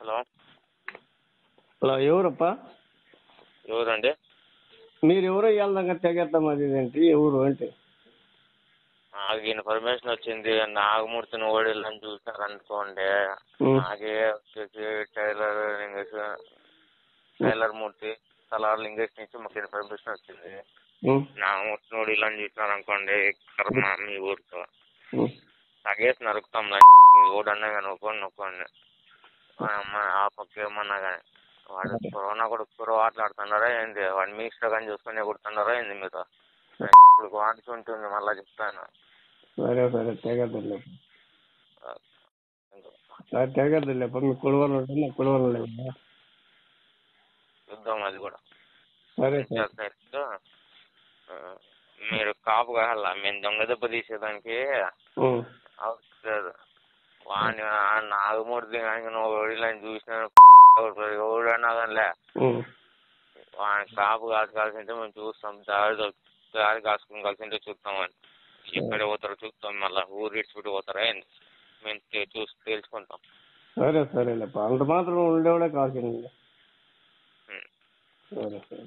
Hello. Hello ఎవరప్పా? ఎవరండి? మీరు ఎవరో వెళ్దాక తెగేద్దాం అది ఏంటి? ఎవరు అంటే? నాకు ఇన్ఫర్మేషన్ వచ్చింది. నాగమూర్తిని ఓడిల్లని చూసారు అనుకోండి. నాకే వచ్చేసి tailor Lingesh tailor Murthy tailor Lingesh నుంచి మాకు ఇన్ఫర్మేషన్ వచ్చింది. నాగమూర్తిని ఓడిల్లని చూసినారు అనుకోండి కర్మ మీ ఊరితో. తగేసి నరుకుతాం మీ ఓడన్నా కానీ నొక్కోండి నొక్కోండి మా అమ్మ ఆ పక్క ఏమన్నా కానీ వాడు కరోనా కూడా కుర్ర ఆటలాడుతున్నారా ఏంది? వాడు మీ ఇష్టం చూసుకుని కొడుతున్నారా ఏంది మీతో? ఇప్పుడు వాడికి ఉంటుంది మళ్ళీ చెప్తాను. సరే సరే తెగద్దులే. సరే తెగద్దులేప మీ కుడవలు ఉంటే నా కుడవలు లేవు చూద్దాం అది కూడా. సరే మీరు కాపు కావాలా? మేము దొంగ దెబ్బ తీసేదానికి. అవసరం ఆ నాగమూర్తి కానీ నువ్వు ఓడిలని చూసిన ఓడన్నా కానిలే. ఉం. వాడిని కాపు కాసుకోవాల్సింటే మేము చూస్తాం. దారి దారి కాసుకుని కలిసింటే చూస్తామని ఎక్కడ పోతారో చూస్తాం. మళ్ళీ ఊరు ఇడిచిపెట్టి పోతారా మేము చూసి తెలుసుకుంటాం. సరే సరేలేప అంత మాత్రం ఉండేవాడే కాల్చింది ఉం. సరే సరే.